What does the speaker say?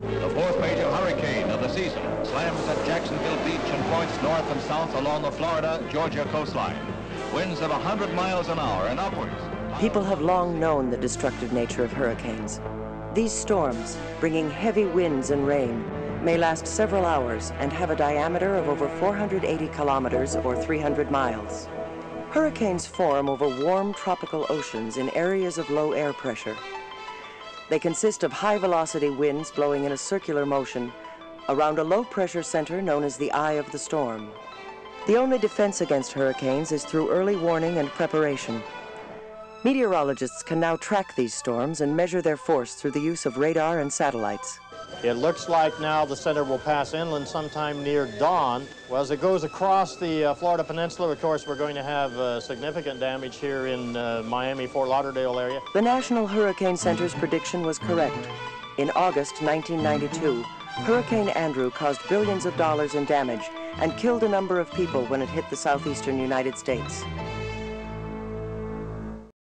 The fourth major hurricane of the season slams at Jacksonville Beach and points north and south along the Florida-Georgia coastline. Winds of 100 miles an hour and upwards. People have long known the destructive nature of hurricanes. These storms, bringing heavy winds and rain, may last several hours and have a diameter of over 480 kilometers or 300 miles. Hurricanes form over warm tropical oceans in areas of low air pressure. They consist of high-velocity winds blowing in a circular motion around a low-pressure center known as the eye of the storm. The only defense against hurricanes is through early warning and preparation. Meteorologists can now track these storms and measure their force through the use of radar and satellites. It looks like now the center will pass inland sometime near dawn. Well, as it goes across the uh, Florida Peninsula, of course, we're going to have uh, significant damage here in uh, Miami, Fort Lauderdale area. The National Hurricane Center's prediction was correct. In August 1992, Hurricane Andrew caused billions of dollars in damage and killed a number of people when it hit the southeastern United States.